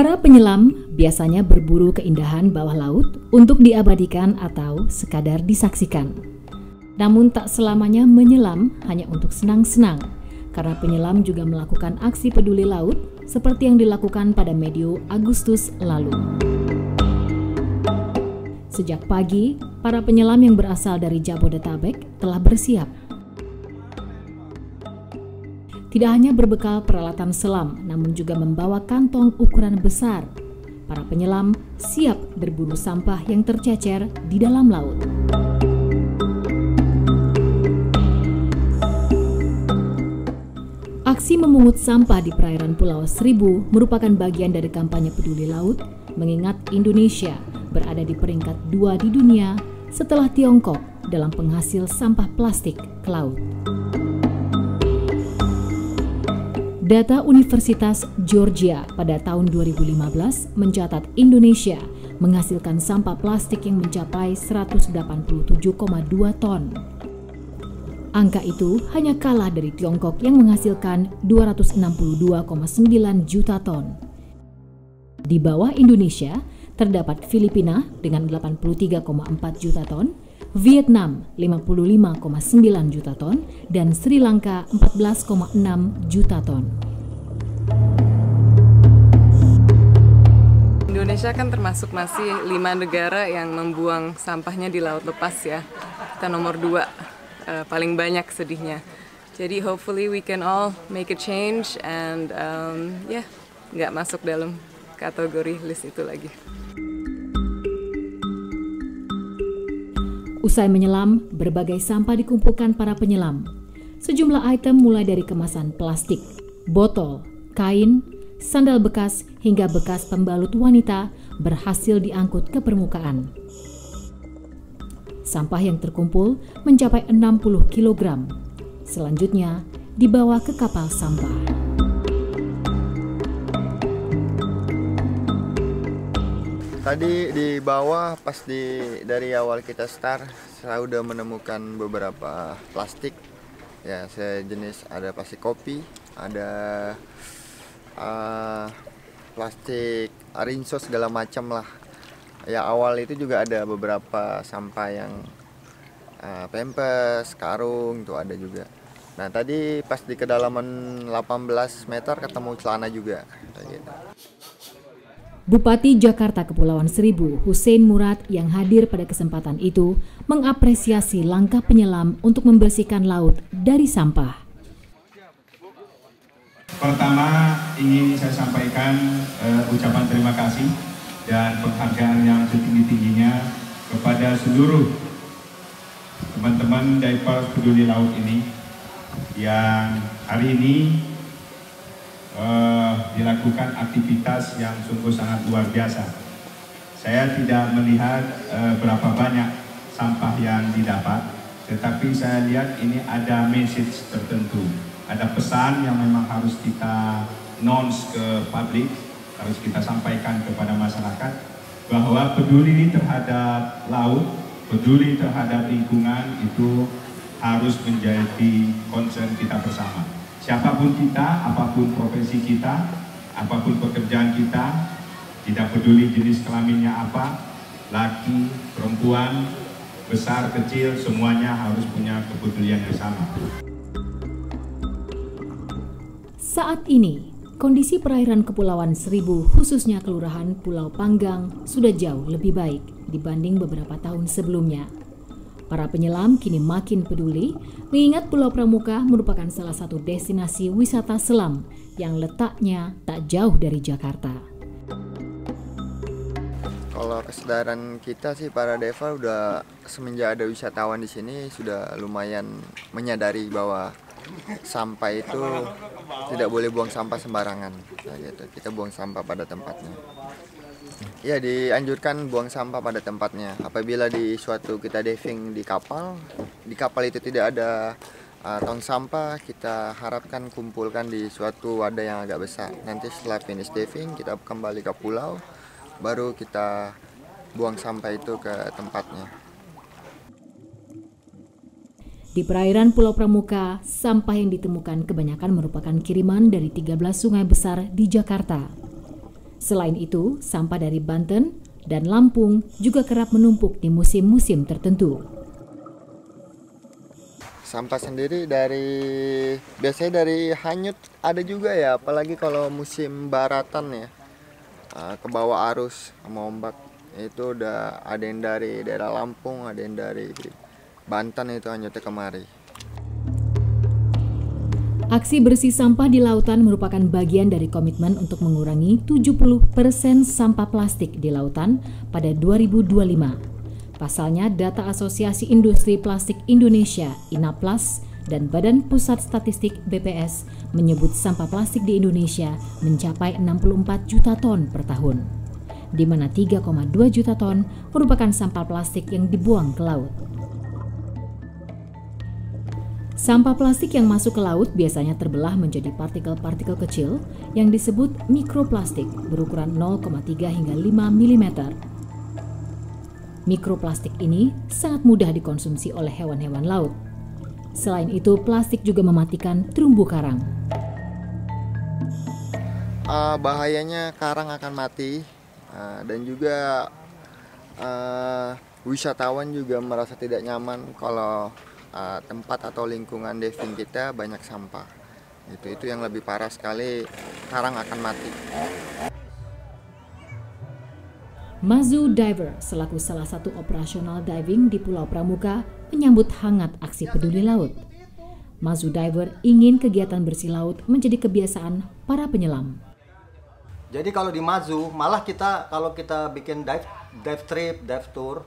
Para penyelam biasanya berburu keindahan bawah laut untuk diabadikan atau sekadar disaksikan. Namun tak selamanya menyelam hanya untuk senang-senang, karena penyelam juga melakukan aksi peduli laut seperti yang dilakukan pada medio Agustus lalu. Sejak pagi, para penyelam yang berasal dari Jabodetabek telah bersiap. Tidak hanya berbekal peralatan selam, namun juga membawa kantong ukuran besar. Para penyelam siap berburu sampah yang tercecer di dalam laut. Aksi memungut sampah di perairan Pulau Seribu merupakan bagian dari kampanye peduli laut, mengingat Indonesia berada di peringkat dua di dunia setelah Tiongkok dalam penghasil sampah plastik ke laut. Data Universitas Georgia pada tahun 2015 mencatat Indonesia menghasilkan sampah plastik yang mencapai 187,2 ton. Angka itu hanya kalah dari Tiongkok yang menghasilkan 262,9 juta ton. Di bawah Indonesia terdapat Filipina dengan 83,4 juta ton, Vietnam 55,9 juta ton, dan Sri Lanka 14,6 juta ton. Indonesia kan termasuk masih lima negara yang membuang sampahnya di laut lepas ya. Kita nomor dua, uh, paling banyak sedihnya. Jadi hopefully we can all make a change and um, ya yeah, nggak masuk dalam kategori list itu lagi. Usai menyelam, berbagai sampah dikumpulkan para penyelam. Sejumlah item mulai dari kemasan plastik, botol, kain, sandal bekas, hingga bekas pembalut wanita berhasil diangkut ke permukaan. Sampah yang terkumpul mencapai 60 kg. Selanjutnya, dibawa ke kapal sampah. Tadi di bawah pas di dari awal kita start saya udah menemukan beberapa plastik ya sejenis ada plastik kopi, ada uh, plastik arinso segala macam lah. Ya awal itu juga ada beberapa sampah yang uh, pempes, karung itu ada juga. Nah tadi pas di kedalaman 18 meter ketemu celana juga kayak gitu. Bupati Jakarta Kepulauan Seribu, Hussein Murad yang hadir pada kesempatan itu mengapresiasi langkah penyelam untuk membersihkan laut dari sampah. Pertama ingin saya sampaikan uh, ucapan terima kasih dan penghargaan yang setinggi-tingginya kepada seluruh teman-teman Divers Peduli Laut ini yang hari ini uh, dilakukan aktivitas yang sungguh sangat luar biasa. Saya tidak melihat uh, berapa banyak sampah yang didapat, tetapi saya lihat ini ada message tertentu, ada pesan yang memang harus kita nons ke publik, harus kita sampaikan kepada masyarakat bahwa peduli terhadap laut, peduli terhadap lingkungan itu harus menjadi concern kita bersama siapa pun kita, apa pun profesi kita, apa pun pekerjaan kita, tidak peduli jenis kelaminnya apa, laki, perempuan, besar, kecil, semuanya harus punya kepedulian yang sama. Saat ini, kondisi perairan Kepulauan Seribu, khususnya Kelurahan Pulau Panggang, sudah jauh lebih baik dibanding beberapa tahun sebelumnya. Para penyelam kini makin peduli mengingat Pulau Pramuka merupakan salah satu destinasi wisata selam yang letaknya tak jauh dari Jakarta. Kalau kesadaran kita sih para deva udah semenjak ada wisatawan di sini sudah lumayan menyadari bahwa sampah itu tidak boleh buang sampah sembarangan. Nah, gitu. Kita buang sampah pada tempatnya. Ya dianjurkan buang sampah pada tempatnya. Apabila di suatu kita diving di kapal, di kapal itu tidak ada uh, tong sampah, kita harapkan kumpulkan di suatu wadah yang agak besar. Nanti setelah finish diving, kita kembali ke pulau, baru kita buang sampah itu ke tempatnya. Di perairan Pulau Pramuka, sampah yang ditemukan kebanyakan merupakan kiriman dari 13 sungai besar di Jakarta. Selain itu, sampah dari Banten dan Lampung juga kerap menumpuk di musim-musim tertentu. Sampah sendiri dari biasanya dari hanyut ada juga ya, apalagi kalau musim baratan ya. Uh, ke bawah arus sama ombak itu udah ada yang dari daerah Lampung, ada yang dari Banten itu hanyutnya kemari. Aksi bersih sampah di lautan merupakan bagian dari komitmen untuk mengurangi 70% sampah plastik di lautan pada 2025. Pasalnya, data Asosiasi Industri Plastik Indonesia (INAPLAS) dan Badan Pusat Statistik BPS menyebut sampah plastik di Indonesia mencapai 64 juta ton per tahun, di mana 3,2 juta ton merupakan sampah plastik yang dibuang ke laut. Sampah plastik yang masuk ke laut biasanya terbelah menjadi partikel-partikel kecil yang disebut mikroplastik berukuran 0,3 hingga 5 mm Mikroplastik ini sangat mudah dikonsumsi oleh hewan-hewan laut. Selain itu, plastik juga mematikan terumbu karang. Uh, bahayanya karang akan mati uh, dan juga uh, wisatawan juga merasa tidak nyaman kalau uh, tempat atau lingkungan diving kita banyak sampah. Itu itu yang lebih parah sekali karang akan mati. Mazu Diver selaku salah satu operasional diving di Pulau Pramuka menyambut hangat aksi peduli laut. Mazu Diver ingin kegiatan bersih laut menjadi kebiasaan para penyelam. Jadi kalau di Mazu malah kita kalau kita bikin dive dive trip, dive tour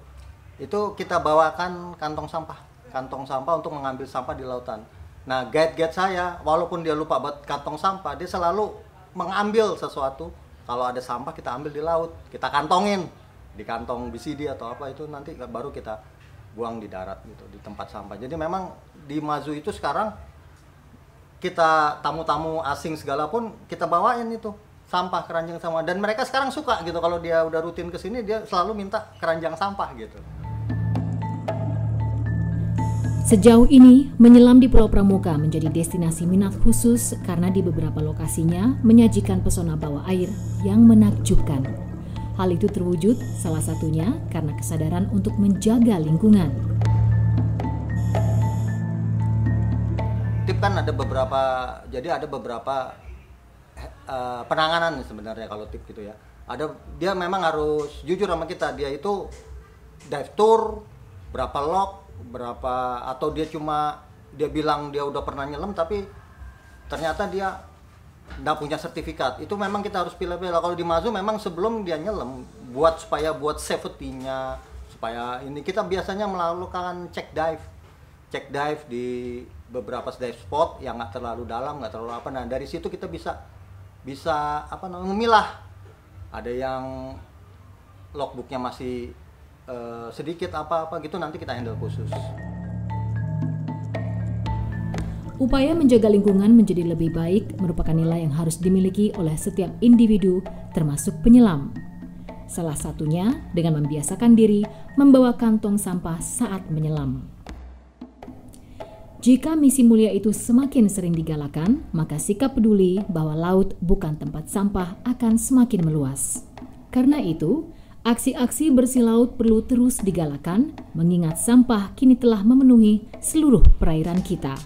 itu kita bawakan kantong sampah, kantong sampah untuk mengambil sampah di lautan. Nah, guide-guide saya walaupun dia lupa buat kantong sampah, dia selalu mengambil sesuatu kalau ada sampah kita ambil di laut kita kantongin di kantong BCD atau apa itu nanti baru kita buang di darat gitu di tempat sampah jadi memang di Mazu itu sekarang kita tamu-tamu asing segala pun kita bawain itu sampah keranjang sama dan mereka sekarang suka gitu kalau dia udah rutin ke sini dia selalu minta keranjang sampah gitu. Sejauh ini, menyelam di Pulau Pramuka menjadi destinasi minat khusus karena di beberapa lokasinya menyajikan pesona bawah air yang menakjubkan. Hal itu terwujud salah satunya karena kesadaran untuk menjaga lingkungan. Tip kan ada beberapa, jadi ada beberapa uh, penanganan sebenarnya kalau tip gitu ya. Ada dia memang harus jujur sama kita, dia itu dive tour, berapa log, berapa atau dia cuma dia bilang dia udah pernah nyelam tapi ternyata dia nggak punya sertifikat. Itu memang kita harus pilih-pilih. Kalau di Mazu memang sebelum dia nyelam buat supaya buat safety-nya supaya ini kita biasanya melakukan cek dive. Cek dive di beberapa dive spot yang nggak terlalu dalam nggak terlalu apa. Nah dari situ kita bisa bisa apa namanya memilah. Ada yang logbooknya masih uh, sedikit apa-apa gitu nanti kita handle khusus. Upaya menjaga lingkungan menjadi lebih baik merupakan nilai yang harus dimiliki oleh setiap individu, termasuk penyelam. Salah satunya dengan membiasakan diri membawa kantong sampah saat menyelam. Jika misi mulia itu semakin sering digalakan, maka sikap peduli bahwa laut bukan tempat sampah akan semakin meluas. Karena itu, Aksi-aksi bersih laut perlu terus digalakan, mengingat sampah kini telah memenuhi seluruh perairan kita.